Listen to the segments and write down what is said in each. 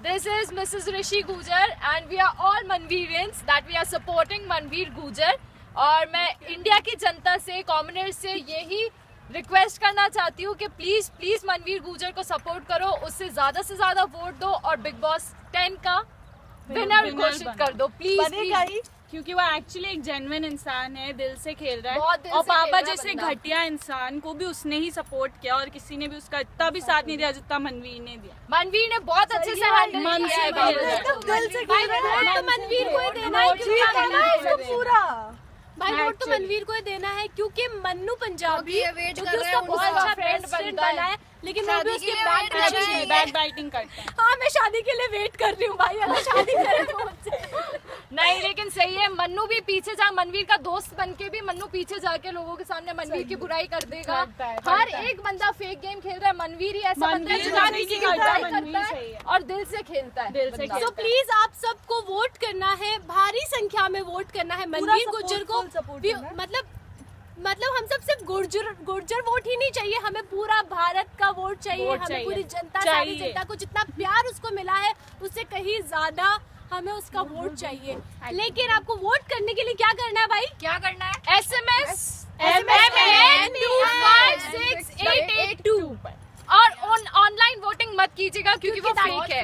This is Mrs. Rishi Gujar and we are all Manvirians that we are supporting Manvir Gujar. और मैं India की जनता से commoner से यही रिक्वेस्ट करना चाहती हूँ कि प्लीज़ प्लीज़ मनवीर गुजर को सपोर्ट करो उससे ज़्यादा से ज़्यादा वोट दो और बिग बॉस टेन का विनर घोषित कर दो प्लीज़ क्योंकि वो एक्चुअली एक जेन्युइन इंसान है दिल से खेल रहा है। और पापा जैसे घटिया इंसान को भी उसने ही सपोर्ट किया और किसी ने भी उसका इतना भी साथ नहीं दिया जितना मनवीर ने दिया। मनवीर ने बहुत अच्छे से वोट तो मनवीर को देना है है पूरा। भाई वोट तो मनवीर को ही देना है क्योंकि मन्नू पंजाबी क्योंकि जो कि उसका बहुत अच्छा बेस्ट फ्रेंड। बना है लेकिन मैं भी उसके बैक wait कर रही है। बैक बाइटिंग करता है हाँ मैं शादी के लिए वेट कर रही हूँ भाई अगर शादी करे तो नहीं लेकिन सही है मन्नू भी पीछे जा मनवीर का दोस्त बन के भी मन्नू पीछे जाके लोगों के सामने मनवीर की बुराई कर देगा हर। एक बंदा फेक गेम खेल रहा है मनवीर ही ऐसा बंदा है जो की करता है, बुराई करता है। और दिल से खेलता है तो प्लीज़ आप सबको वोट करना है भारी संख्या में वोट करना है मनवीर गुर्जर को। मतलब मतलब हम सब सिर्फ़ गुर्जर गुर्जर वोट ही नहीं चाहिए हमें पूरा भारत का वोट चाहिए वोट हमें चाहिए। पूरी जनता सारी जनता को जितना प्यार उसको मिला है उससे कहीं ज़्यादा हमें उसका वोट चाहिए। लेकिन आपको वोट करने के लिए क्या करना है भाई? क्या करना है? S M S M two five six eight eight two और ऑनलाइन वोटिंग मत कीजिएगा क्योंकि वो फेक है।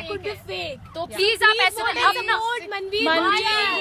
तो प्लीज़ आप ऐसे वोट अपना मनवीर मनवीर